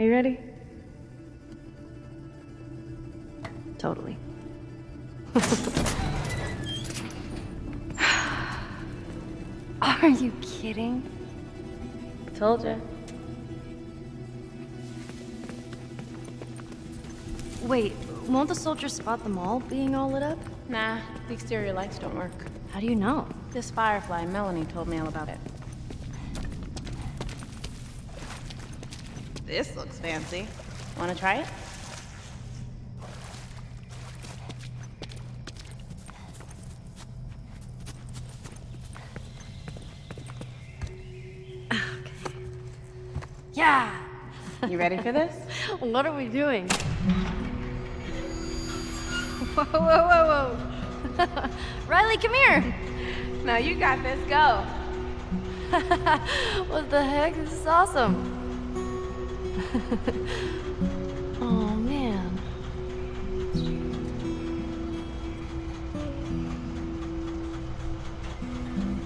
Are you ready? Totally. Are you kidding? Told you. Wait, won't the soldiers spot them all being all lit up? Nah, the exterior lights don't work. How do you know? This firefly, Melanie told me all about it. This looks fancy. Wanna try it? Yeah! You ready for this? What are we doing? Whoa, whoa, whoa, whoa. Riley, come here! no, you got this. Go. what the heck? This is awesome. oh, man.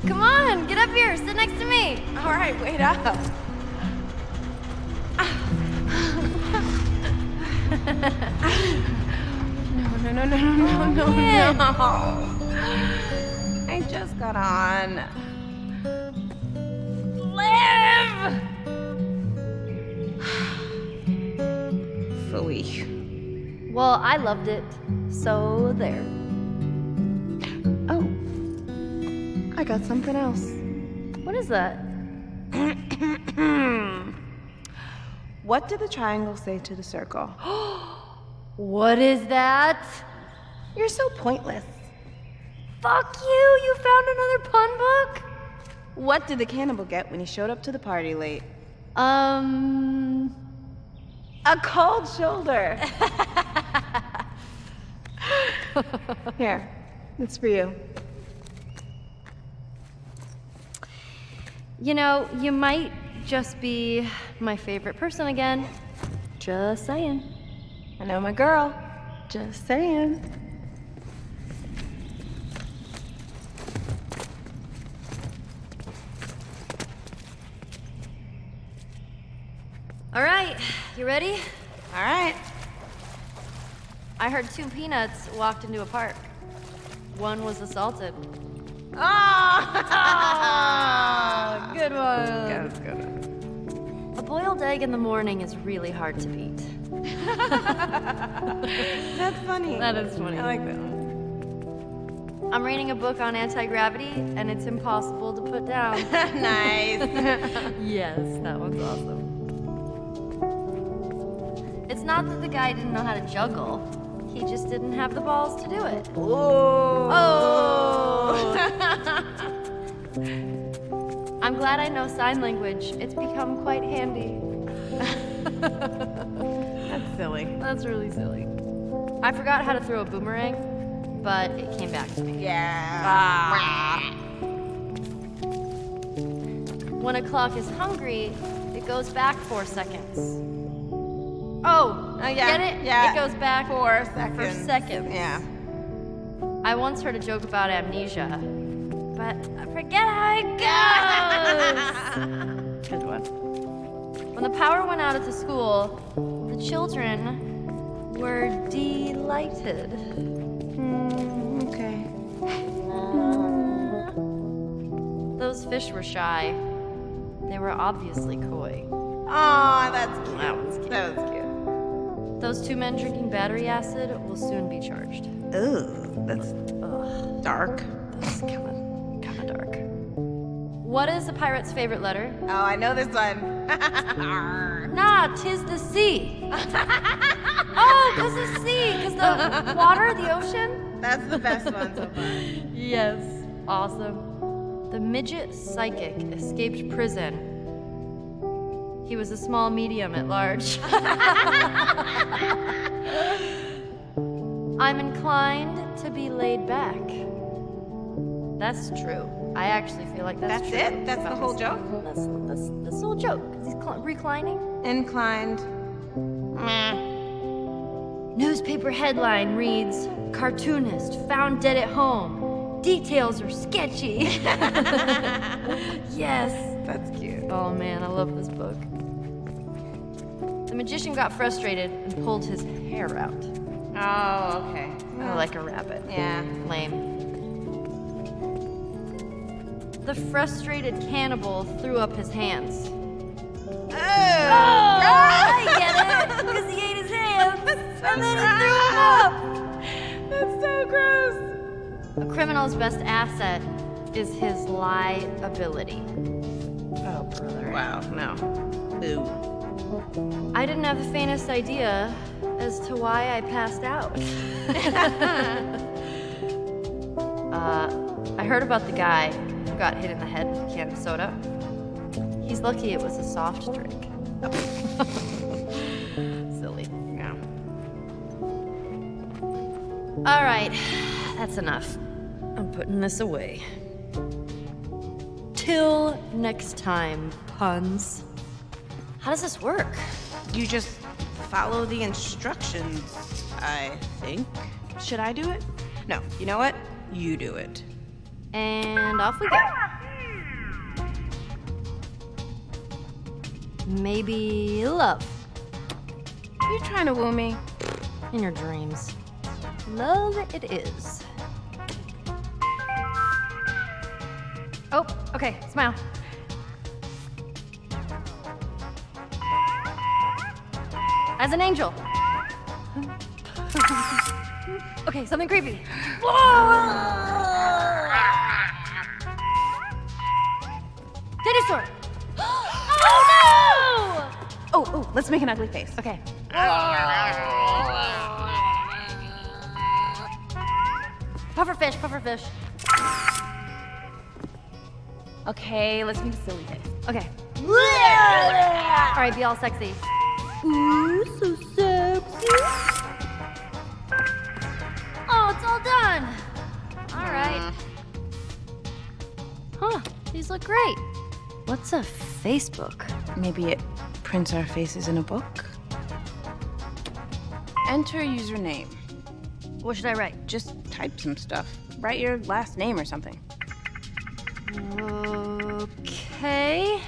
Come on, get up here, sit next to me. All right, wait up. no, no, no, no, no, no, no. Oh, I just got on. Well, I loved it, so there. Oh. I got something else. What is that? What did the triangle say to the circle? What is that? You're so pointless. Fuck you! You found another pun book? What did the cannibal get when he showed up to the party late? Um. A cold shoulder. Here, it's for you. You know, you might just be my favorite person again. Just saying. I know my girl. Just saying. All right, you ready? All right. I heard two peanuts walked into a park. One was assaulted. Oh! Good one. Good, good. A boiled egg in the morning is really hard to beat. That's funny. That is funny. I like that one. I'm reading a book on anti gravity, and it's impossible to put down. nice. yes, that one's awesome. It's not that the guy didn't know how to juggle, he just didn't have the balls to do it. Oh. Oh! I'm glad I know sign language. It's become quite handy. That's silly. That's really silly. I forgot how to throw a boomerang, but it came back to me. Yeah. When a clock is hungry, it goes back four seconds. Oh, Oh, yeah. get it? Yeah. It goes back for seconds. seconds. Yeah. I once heard a joke about amnesia, but I forget how it goes. Good one. when the power went out at the school, the children were delighted. Mm, okay. Those fish were shy. They were obviously coy. Oh, that's cute. That was cute. That was cute. Those two men drinking battery acid will soon be charged. Ooh, that's Ugh, dark. that's kind of kind of dark. What is a pirate's favorite letter? Oh, I know this one. Nah, tis the sea. oh, cause the sea, cause the water, the ocean. That's the best one so far. Yes, awesome. The midget psychic escaped prison. He was a small medium at large. I'm inclined to be laid back. That's true. I actually feel like that's, That's it? That's the whole joke? That's, that's, that's the whole joke. He's cl- reclining. Inclined. Meh. Newspaper headline reads Cartoonist found dead at home. Details are sketchy. yes. That's cute. Oh man, I love this book. The magician got frustrated and pulled his hair out. Oh, okay. Oh, oh, like a rabbit. Yeah. Lame. The frustrated cannibal threw up his hands. Oh! oh I get it! Because he ate his hands! and then he threw them up! That's so gross. A criminal's best asset is his lie ability. Oh, brother. Wow, no. Boo. I didn't have the faintest idea as to why I passed out. uh, I heard about the guy who got hit in the head with a can of soda. He's lucky it was a soft drink. Silly. Yeah. All right, that's enough. I'm putting this away. Till next time, puns. How does this work? You just follow the instructions, I think. Should I do it? No. You know what? You do it. And off we go. Maybe love You trying to woo me? in your dreams. Love it is. Oh, okay, smile. As an angel. okay, something creepy. Store. oh no! Oh, oh, let's make an ugly face. Okay. Pufferfish, pufferfish. Okay, let's make a silly face. Okay. all right, be all sexy. Ooh, so sexy. Oh, it's all done. All right. Huh, these look great. What's a Facebook? Maybe it prints our faces in a book? Enter username. What should I write? Just type some stuff. Write your last name or something. Okay.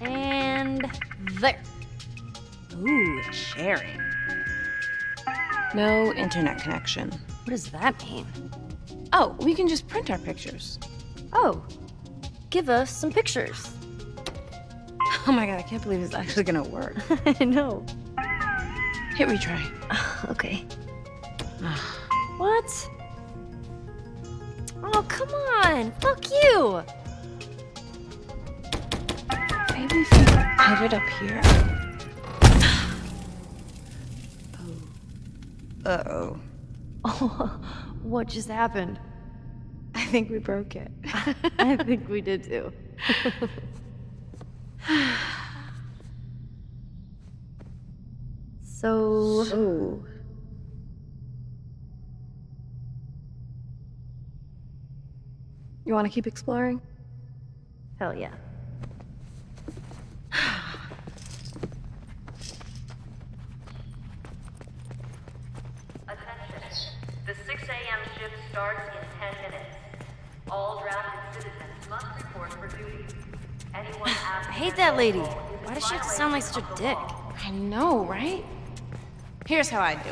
And there. Ooh, sharing. No internet connection. What does that mean? Oh, we can just print our pictures. Oh, give us some pictures. Oh my god, I can't believe it's actually gonna work. I know. Hit retry. Okay. what? Oh, come on. Fuck you. Maybe if we put it up here. Uh-oh. Oh, what just happened? I think we broke it. I think we did too. so, Oh. you want to keep exploring? Hell yeah. Attention. The 6 a.m. shift starts in 10 minutes. All drafted citizens must report for duty. Anyone I hate that lady. Why does she have to sound like such a dick? I know, right? Here's how I do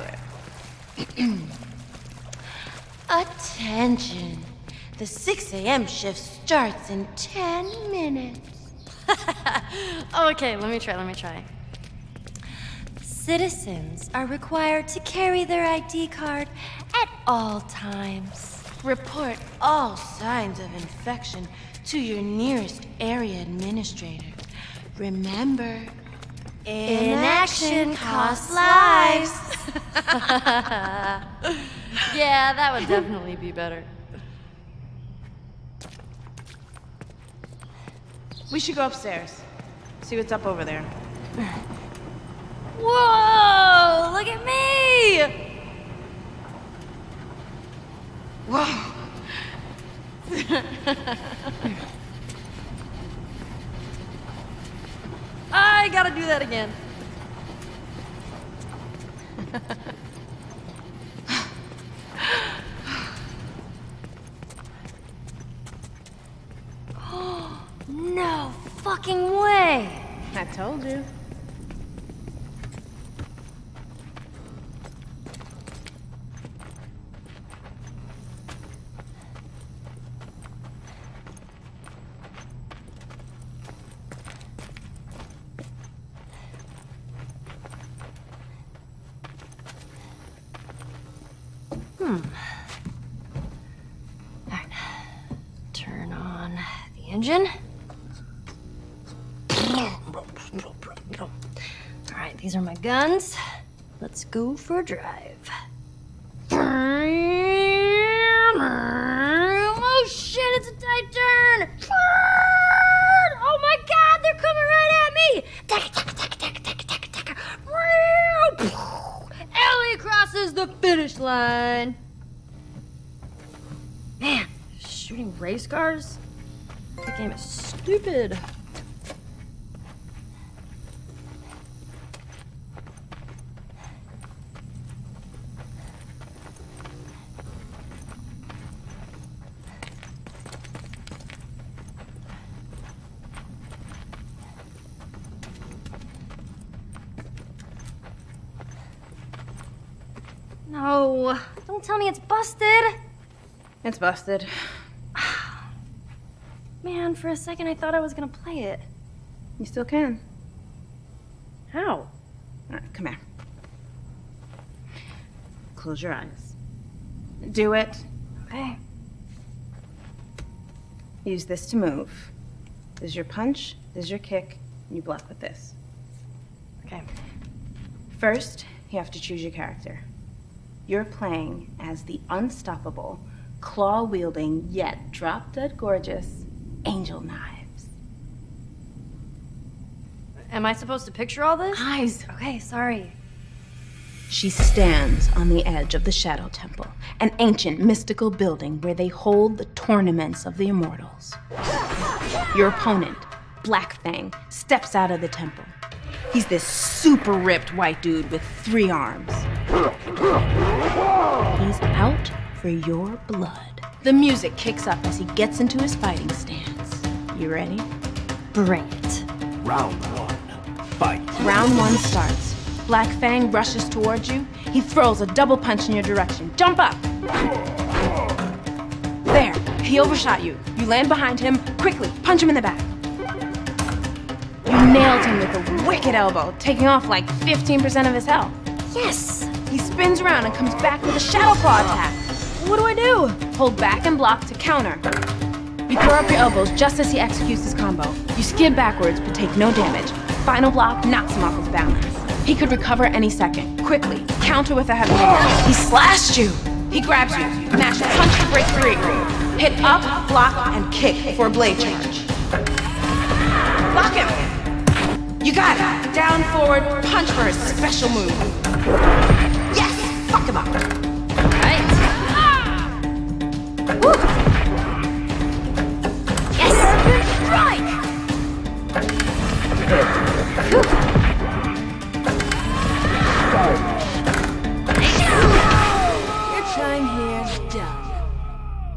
it. Attention. The 6 a.m. shift starts in 10 minutes. okay, let me try, let me try. Citizens are required to carry their ID card at all times. Report all signs of infection to your nearest area administrator. Remember, Inaction costs lives. yeah, that would definitely be better. We should go upstairs. See what's up over there. Whoa! Look at me! Whoa! I gotta do that again. no fucking way! I told you. Hmm. Alright. Turn on the engine. Alright, these are my guns. Let's go for a drive. Oh shit, it's a tight turn! Oh my god, they're coming right at me! Ellie crosses the finish line! Man, shooting race cars? The game is stupid. No, don't tell me it's busted. It's busted. Man, for a second I thought I was gonna play it. You still can. How? All right, come here. Close your eyes. Do it. Okay. Use this to move. This is your punch, this is your kick, and you block with this. Okay. First, you have to choose your character. You're playing as the unstoppable, claw wielding, yet drop dead gorgeous Angel Knives. Am I supposed to picture all this? Eyes! Okay, sorry. She stands on the edge of the Shadow Temple, an ancient mystical building where they hold the tournaments of the immortals. Your opponent, Black Fang, steps out of the temple. He's this super ripped white dude with three arms. He's out for your blood. The music kicks up as he gets into his fighting stance. You ready? Bring it. Round one. Fight. Round one starts. Black Fang rushes towards you. He throws a double punch in your direction. Jump up! There, he overshot you. You land behind him. Quickly, punch him in the back. You nailed him with a wicked elbow, taking off like 15% of his health. Yes! He spins around and comes back with a Shadow Claw attack. What do I do? Hold back and block to counter. You throw up your elbows just as he executes his combo. You skid backwards but take no damage. Final block knocks him off his balance. He could recover any second. Quickly, counter with a heavy hand. He slashed you. He grabs you. Mash punch to break free. Hit up, block, and kick for a blade charge. Block him. You got it. Down, forward, punch for his special move. Yes! Fuck him up. Right. Ah! Woo! Yes! Strike! Your time here's done.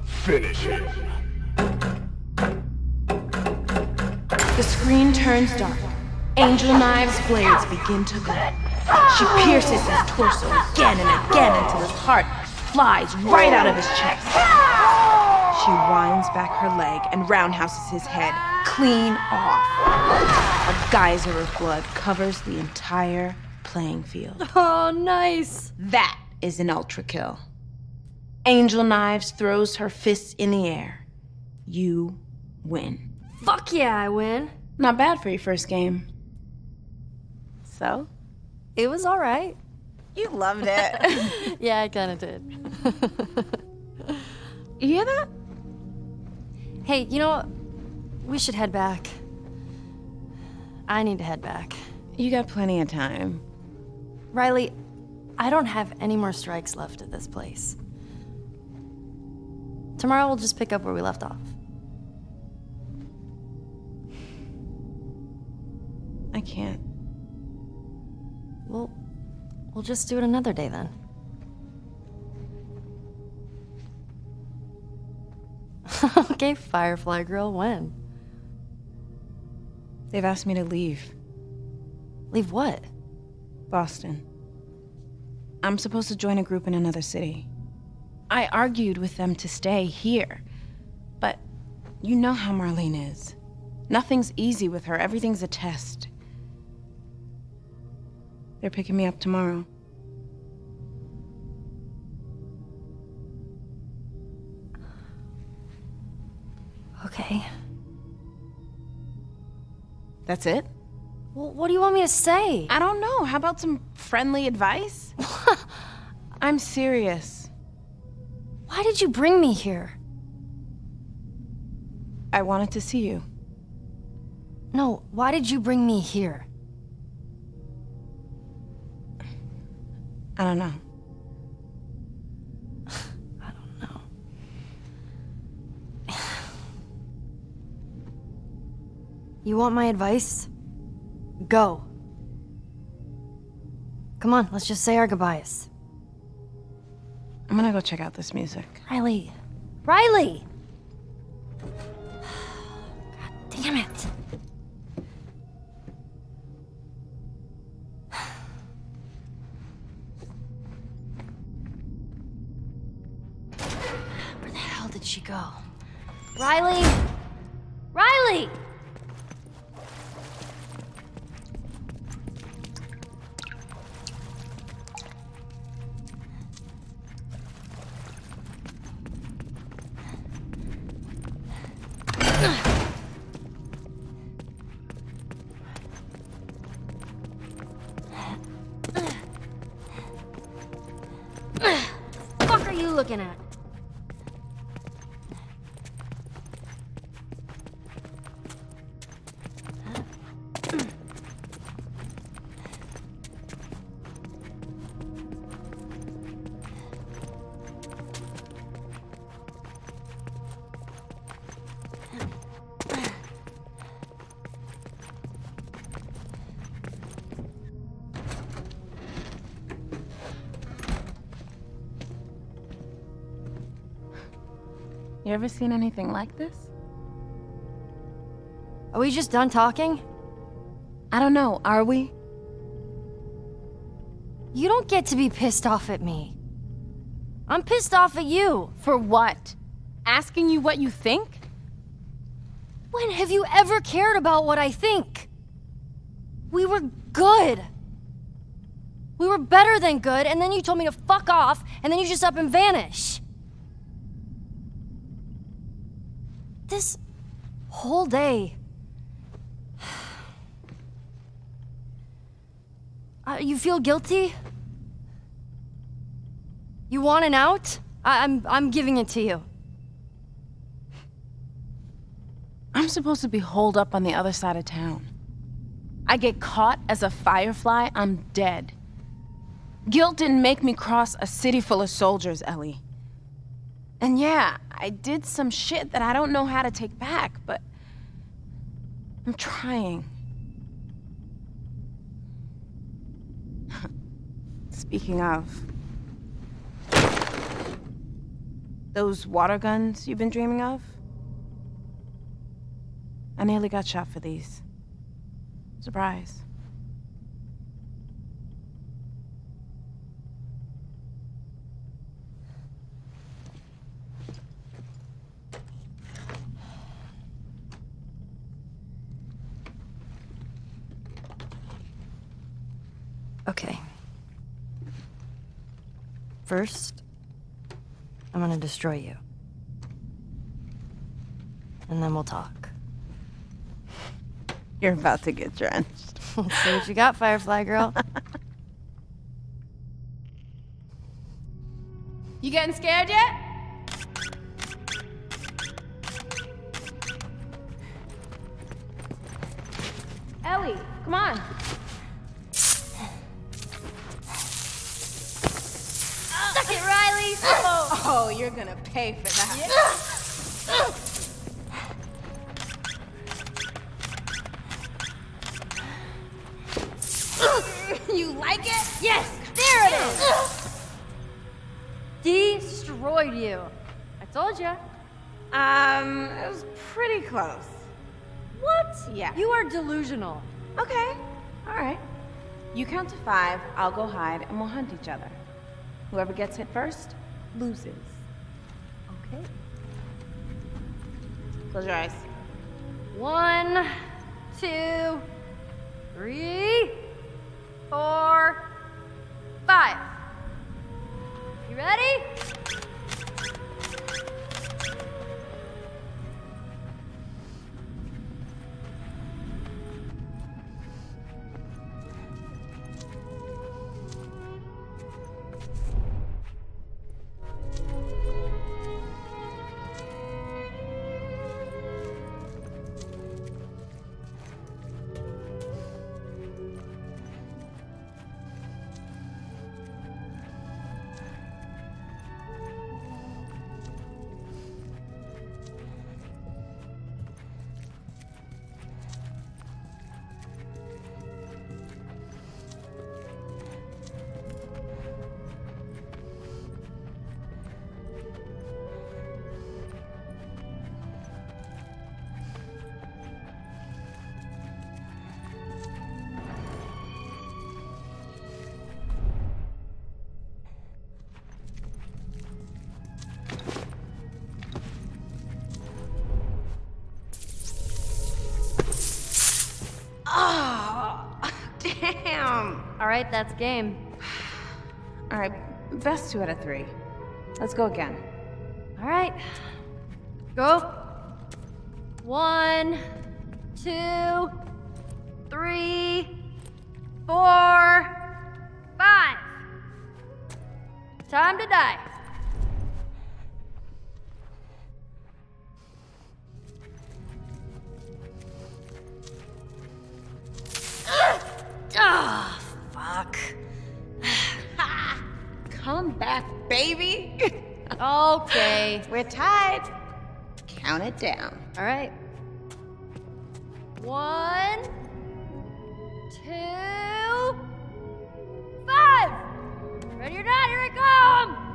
Finish him. The screen turns dark. Angel Knives' blades begin to glow. She pierces his torso again and again until his heart flies right out of his chest. She winds back her leg and roundhouses his head clean off. A geyser of blood covers the entire playing field. Oh, nice. That is an ultra kill. Angel Knives throws her fists in the air. You win. Fuck yeah, I win. Not bad for your first game. So? It was alright. You loved it. Yeah, I kinda did. you hear that? hey, you know what? We should head back. I need to head back. You got plenty of time. Riley, I don't have any more strikes left at this place. Tomorrow we'll just pick up where we left off. I can't. We'll we'll just do it another day then. okay, Firefly Girl, when? They've asked me to leave Leave what? Boston. I'm supposed to join a group in another city. I argued with them to stay here. But you know how Marlene is. Nothing's easy with her, everything's a test. They're picking me up tomorrow. Okay. That's it? Well, what do you want me to say? I don't know. How about some friendly advice? I'm serious. Why did you bring me here? I wanted to see you. No, why did you bring me here? I don't know. I don't know. You want my advice? Go. Come on, let's just say our goodbyes. I'm gonna go check out this music. Riley. Riley! God damn it. Riley! Ever seen anything like this? Are we just done talking? I don't know. Are we? You don't get to be pissed off at me. I'm pissed off at you. For what? Asking you what you think? When have you ever cared about what I think? We were good. We were better than good, and then you told me to fuck off, and then you just up and vanish. This whole day. Uh, you feel guilty? You want an out? I- I'm I'm giving it to you. I'm supposed to be holed up on the other side of town. I get caught as a firefly, I'm dead. Guilt didn't make me cross a city full of soldiers, Ellie. And yeah, I did some shit that I don't know how to take back, but I'm trying. Speaking of, those water guns you've been dreaming of? I nearly got shot for these. Surprise. Okay. First, I'm gonna destroy you. And then we'll talk. You're about to get drenched. Let's see what you got, Firefly Girl. You getting scared yet? Ellie, come on. It, Riley! Oh, oh, you're gonna pay for that. you like it? Yes! There it is! Destroyed you. I told you. Um, it was pretty close. What? Yeah. You are delusional. Okay, all right. You count to five, I'll go hide, and we'll hunt each other. Whoever gets hit first loses. Okay. Close your eyes. One, two, three, four, five. You ready? Right, that's game. All right, best two out of three. Let's go again. All right. Go. One, two, Come back, baby. Okay. We're tied. Count it down. All right. One, two, five. Ready or not, here I come.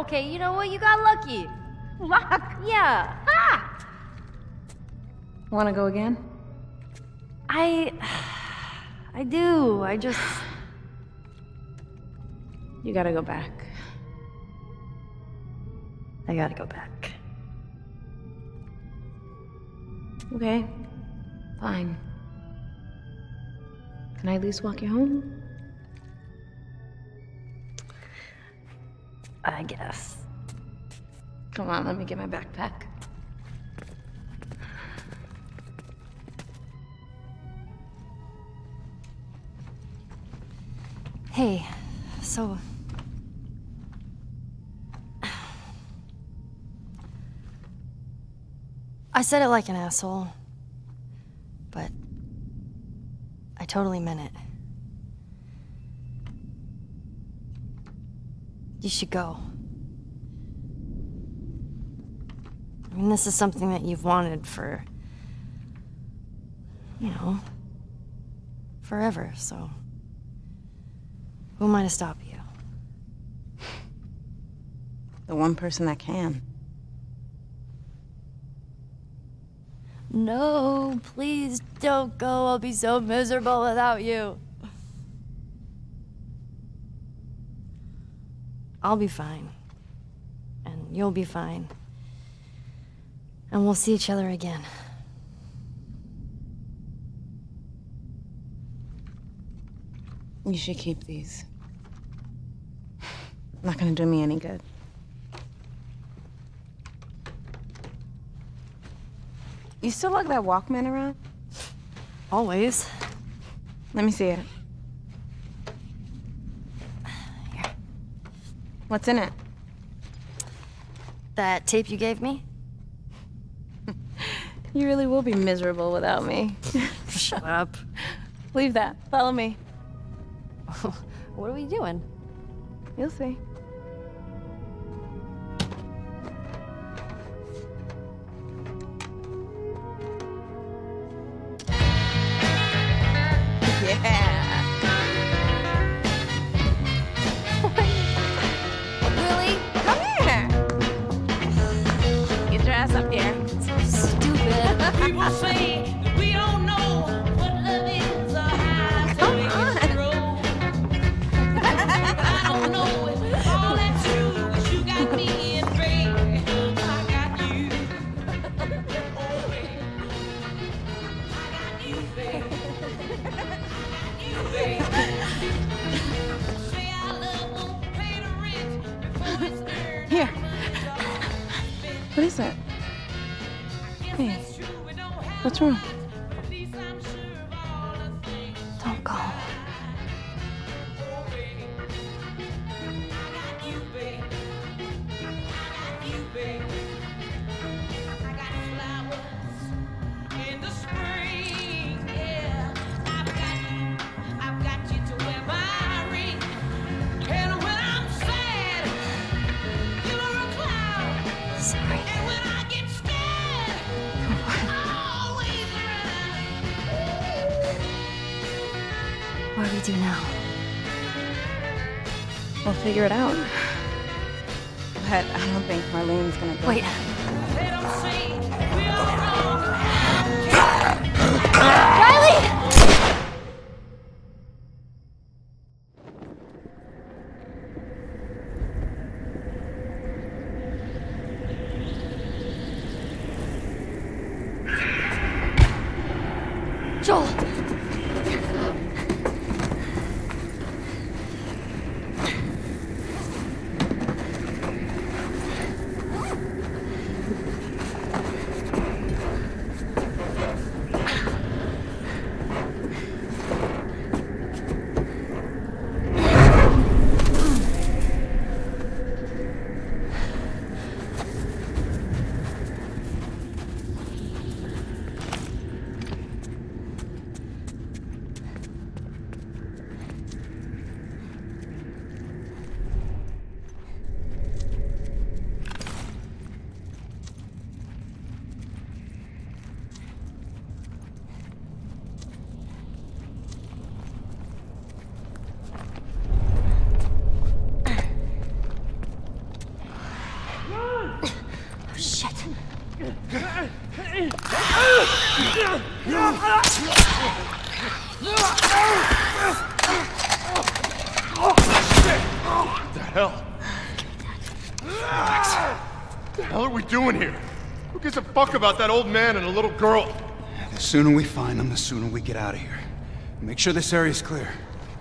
Okay, you know what? You got lucky. Luck. Yeah. Ah. Want to go again? I. I do. I just. You gotta go back. I gotta go back. Okay. Fine. Can I at least walk you home? I guess. Come on, let me get my backpack. Hey, so. I said it like an asshole, but I totally meant it. You should go. I mean, this is something that you've wanted for. you know. forever, so. Who am I to stop you? The one person that can. No, please don't go. I'll be so miserable without you. I'll be fine. And you'll be fine. And we'll see each other again. You should keep these. Not gonna do me any good. You still lug that Walkman around? Always. Let me see it. What's in it? That tape you gave me? You really will be miserable without me. Shut up. Leave that. Follow me. what are we doing? You'll see. Figure it out. But I don't think Marlene's gonna go. Wait. They don't see we are wrong. Riley! Joel! Oh, shit. the hell? Relax. What the hell are we doing here? Who gives a fuck about that old man and a little girl? The sooner we find them, the sooner we get out of here. Make sure this area's clear.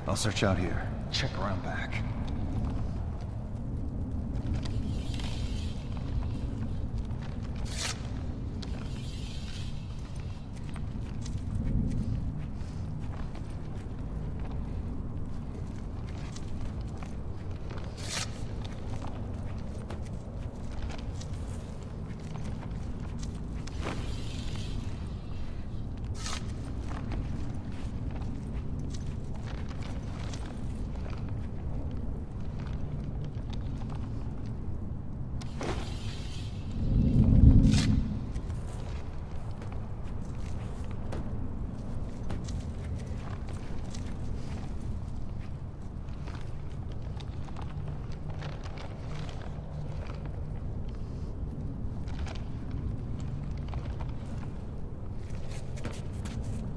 I'll search out here. Check around back.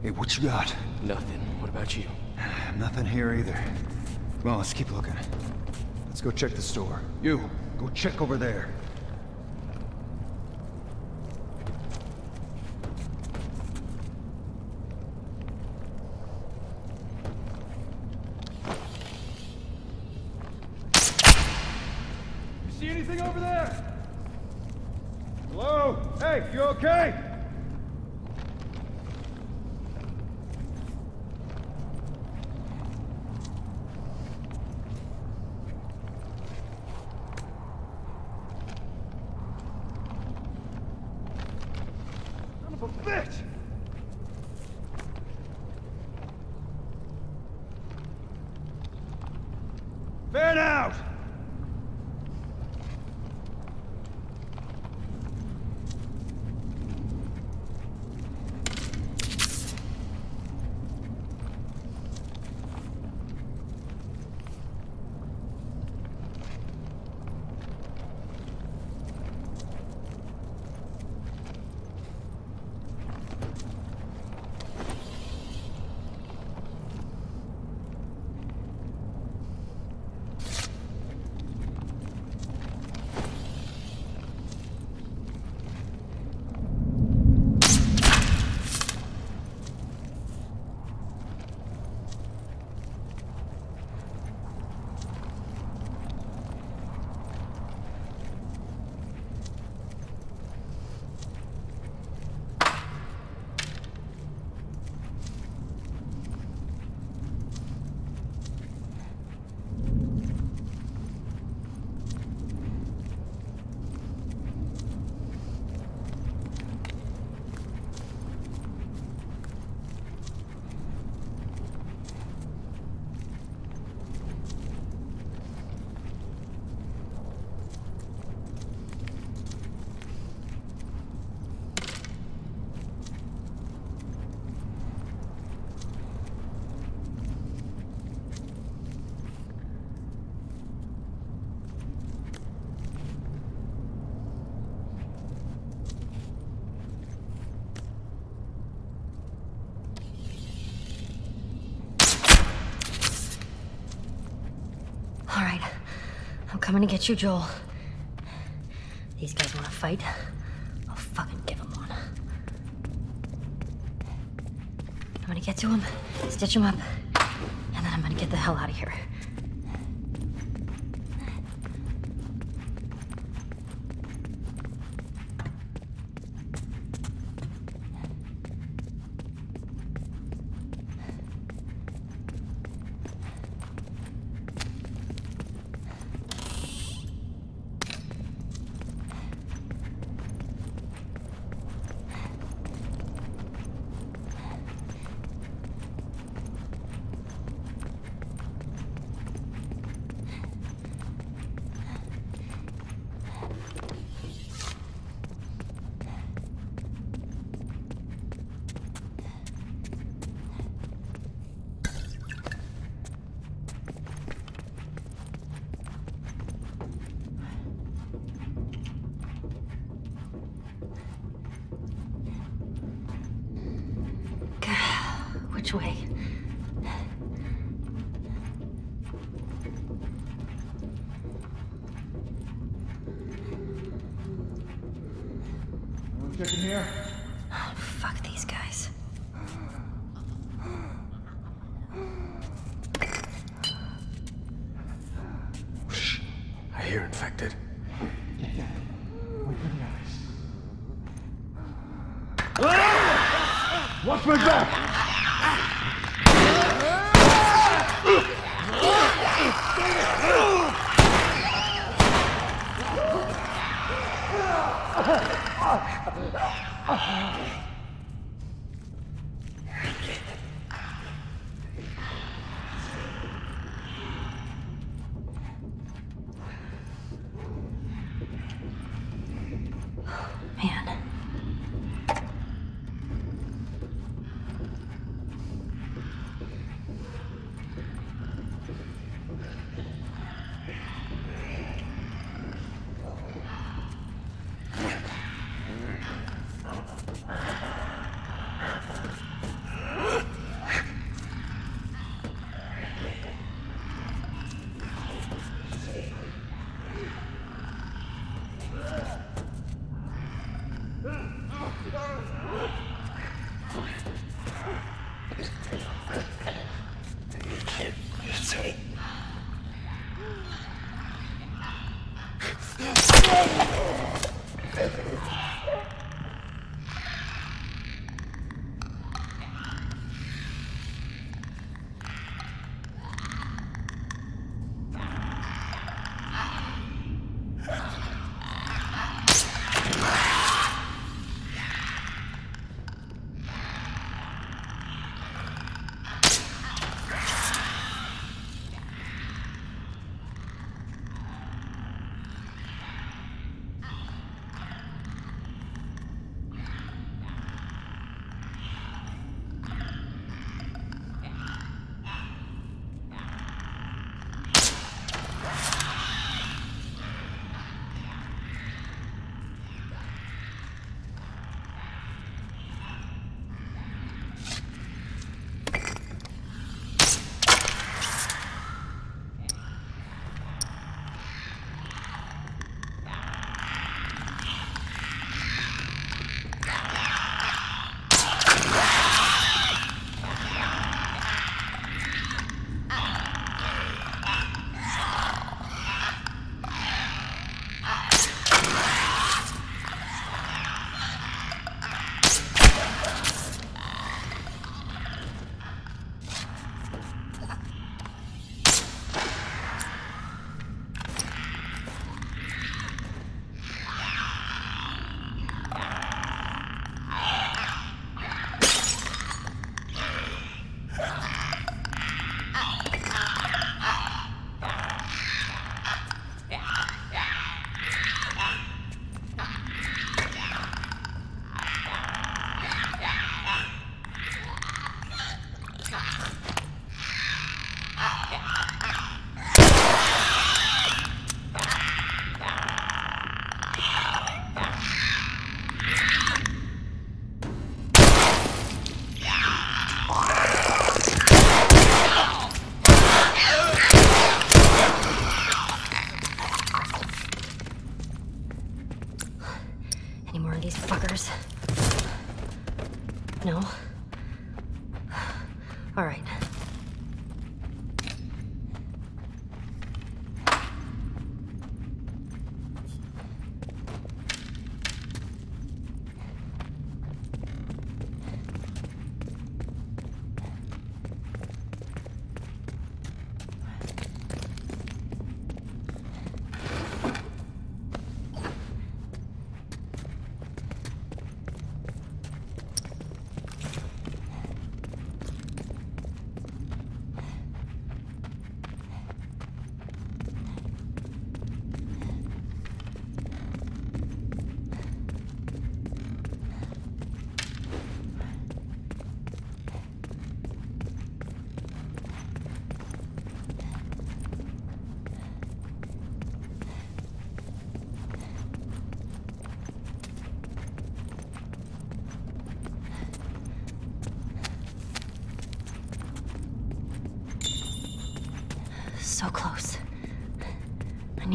Hey, what you got? Nothing. What about you? Nothing here either. Well, let's keep looking. Let's go check the store. You, go check over there. Coming to get you, Joel. These guys want to fight? I'll fucking give them one. I'm gonna get to him, stitch him up, and then I'm gonna get the hell out of here. Which way?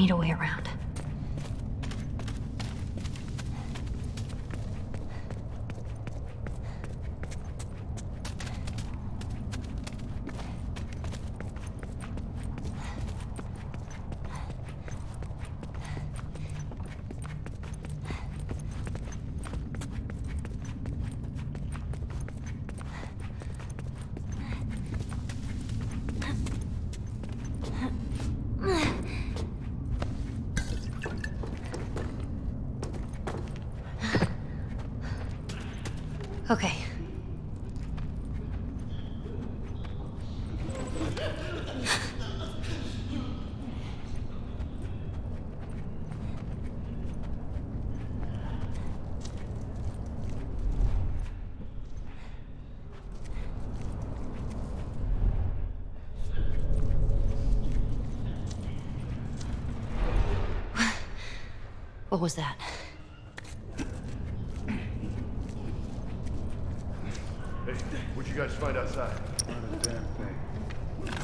I need a way around. Okay. What was that? Hey, what'd you guys find outside? Not a damn thing.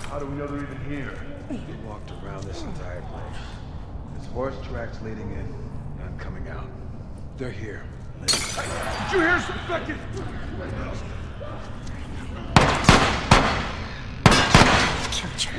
How do we know they're even here? We walked around this entire place. There's horse tracks leading in, none coming out. They're here. Did you hear some fucking... Killed your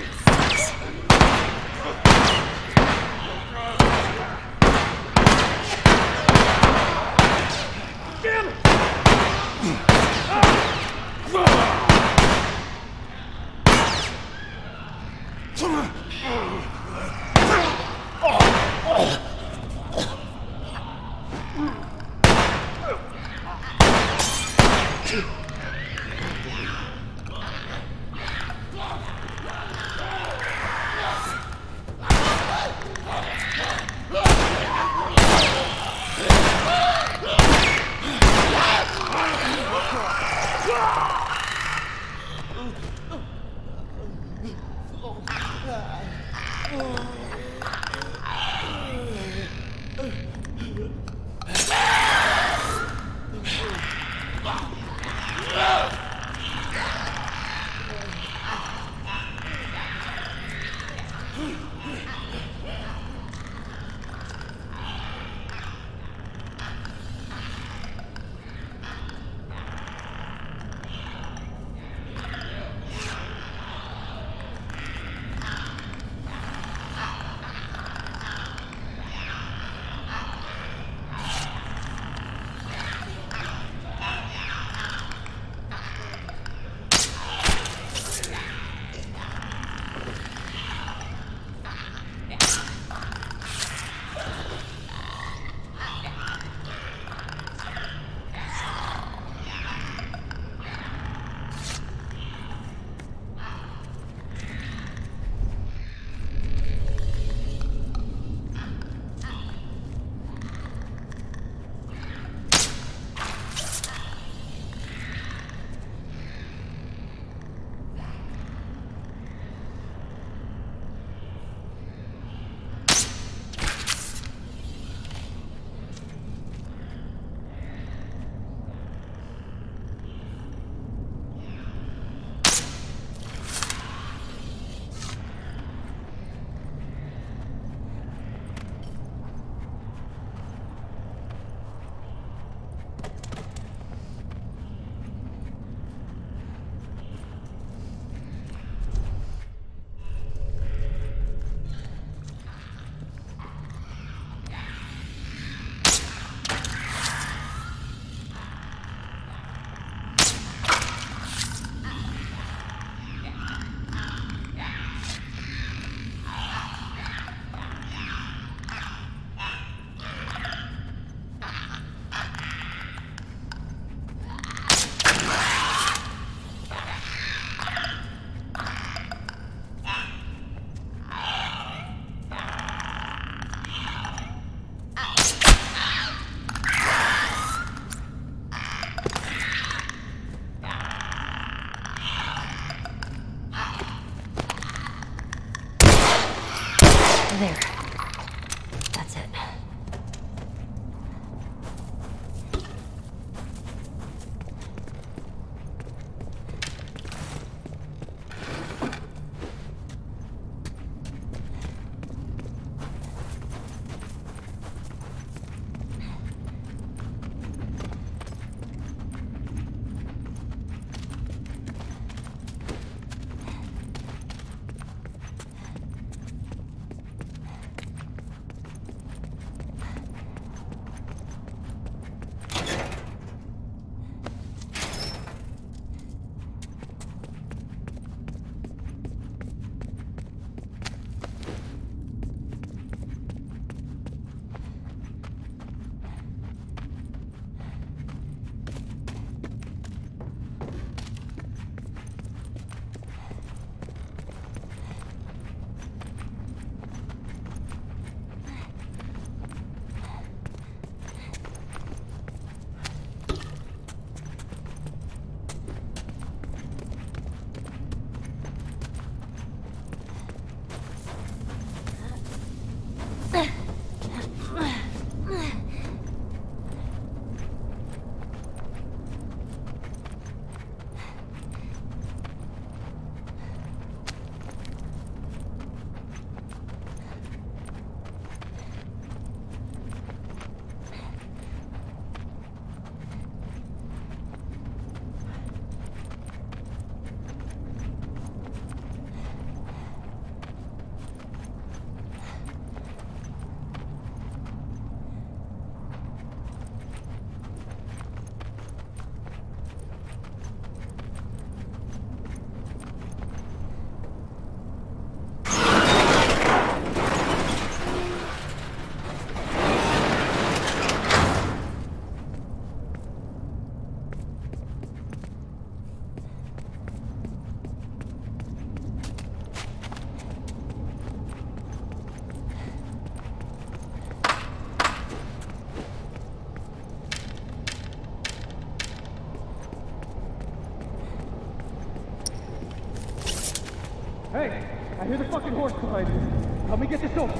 me get this open.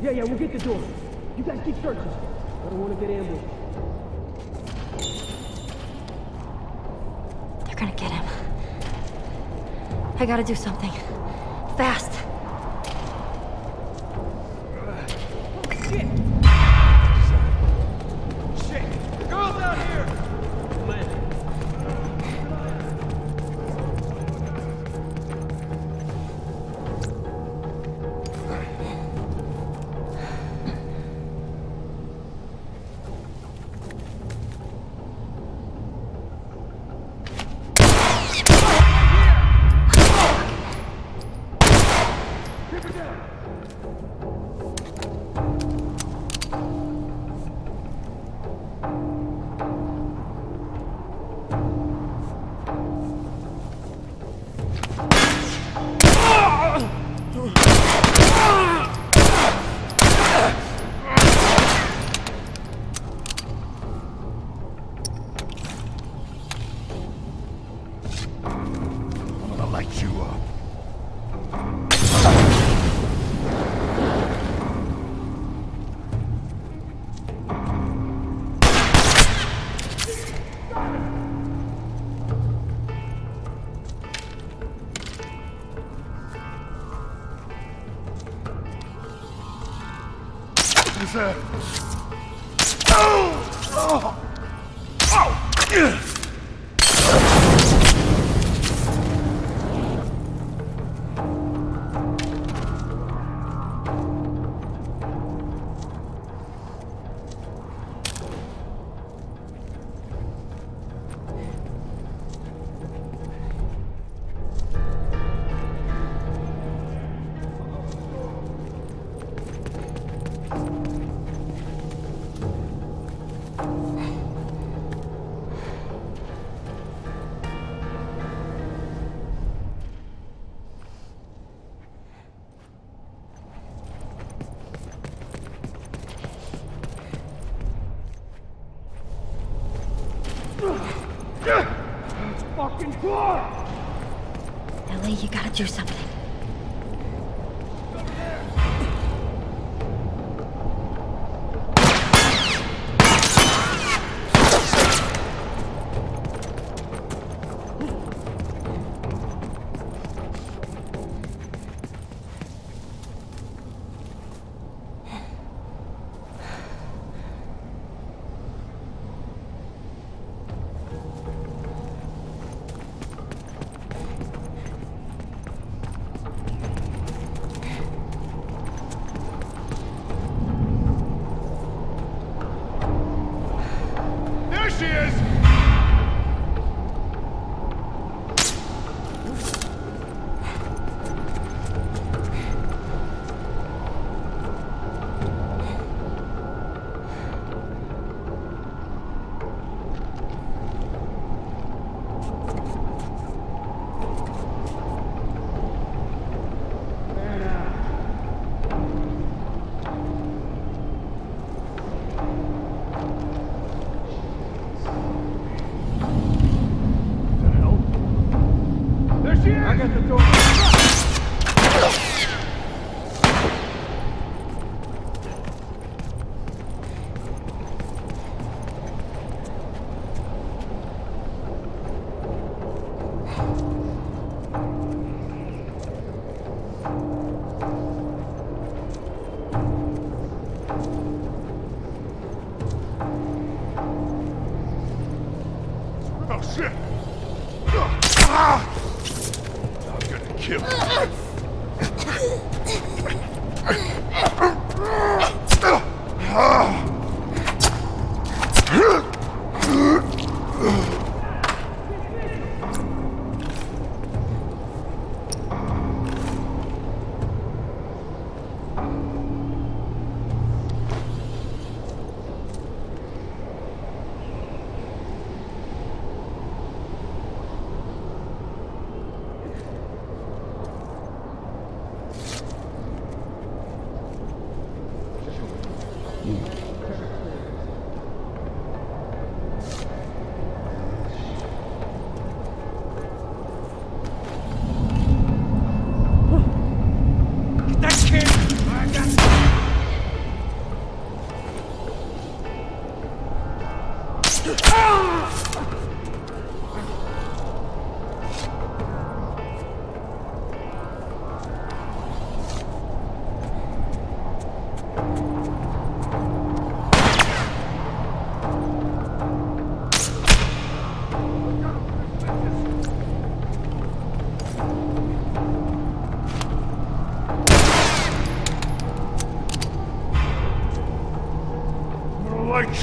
Yeah, yeah, we'll get the door. You guys keep searching. I don't want to get ambushed. They're gonna get him. I gotta do something.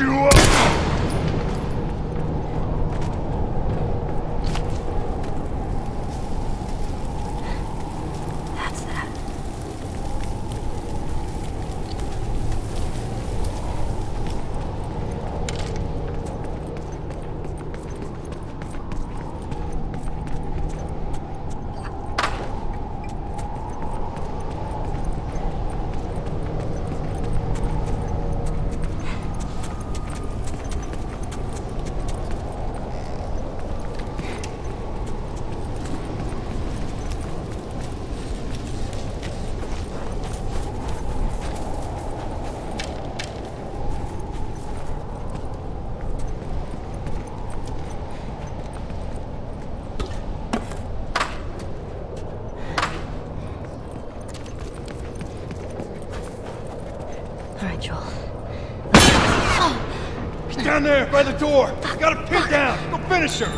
you door. Fuck, Gotta pin fuck. down. Go finish her.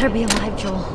Better be alive, Joel.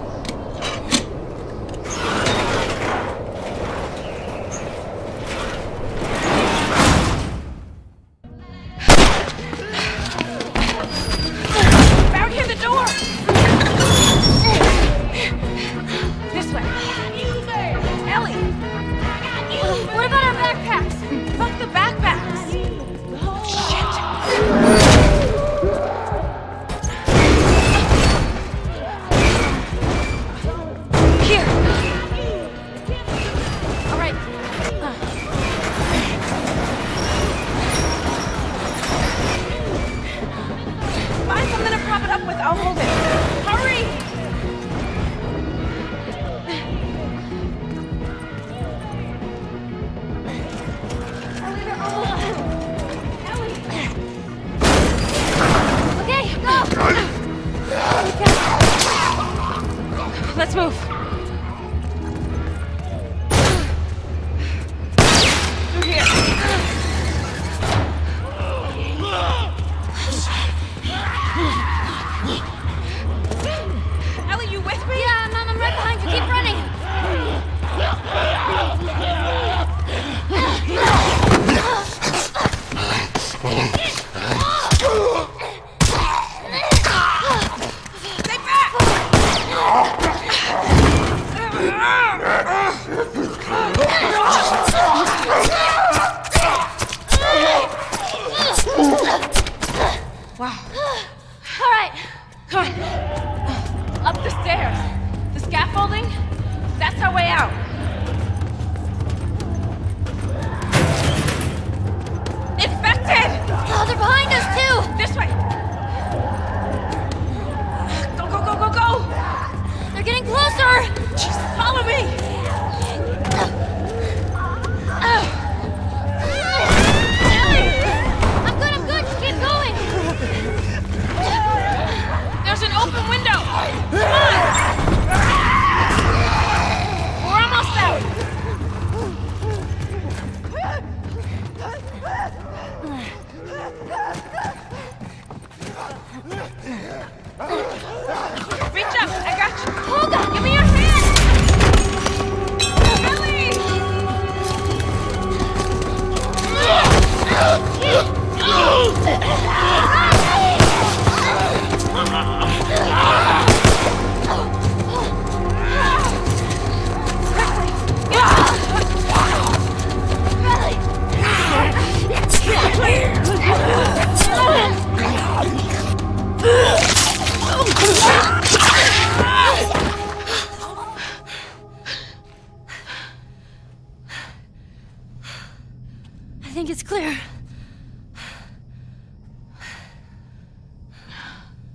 Think it's clear.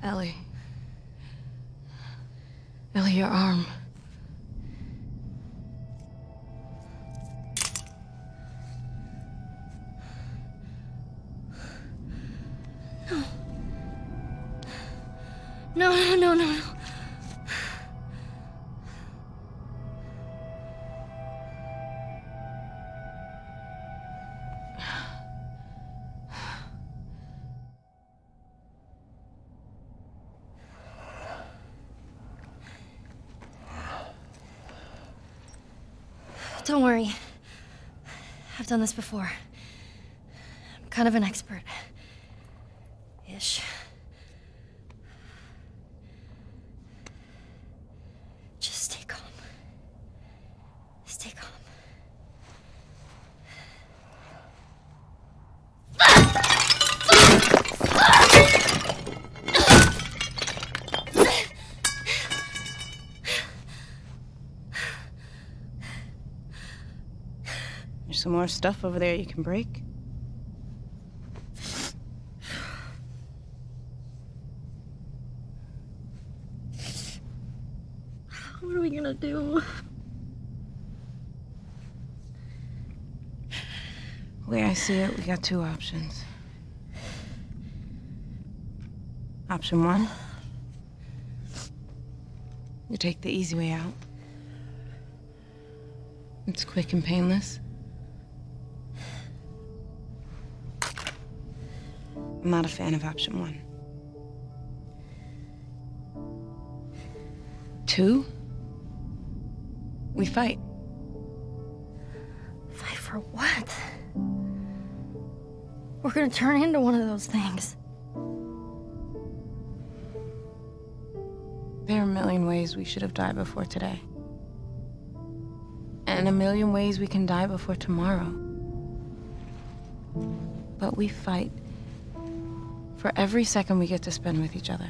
Ellie. Ellie, your arm. Done this before. I'm kind of an expert. More stuff over there you can break. What are we gonna do? The way I see it, we got two options. Option one you take the easy way out. It's quick and painless. I'm not a fan of option one. Two, we fight. Fight for what? We're gonna turn into one of those things. There are a million ways we should have died before today. And a million ways we can die before tomorrow. But we fight for every second we get to spend with each other.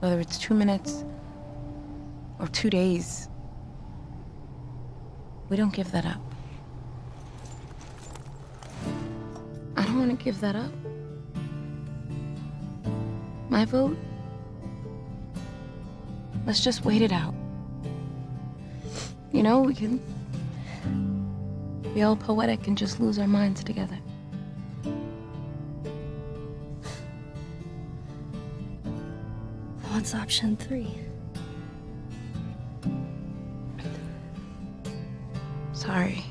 Whether it's two minutes or two days, we don't give that up. I don't want to give that up. My vote? Let's just wait it out. You know, we can be all poetic and just lose our minds together. What's option three? Sorry.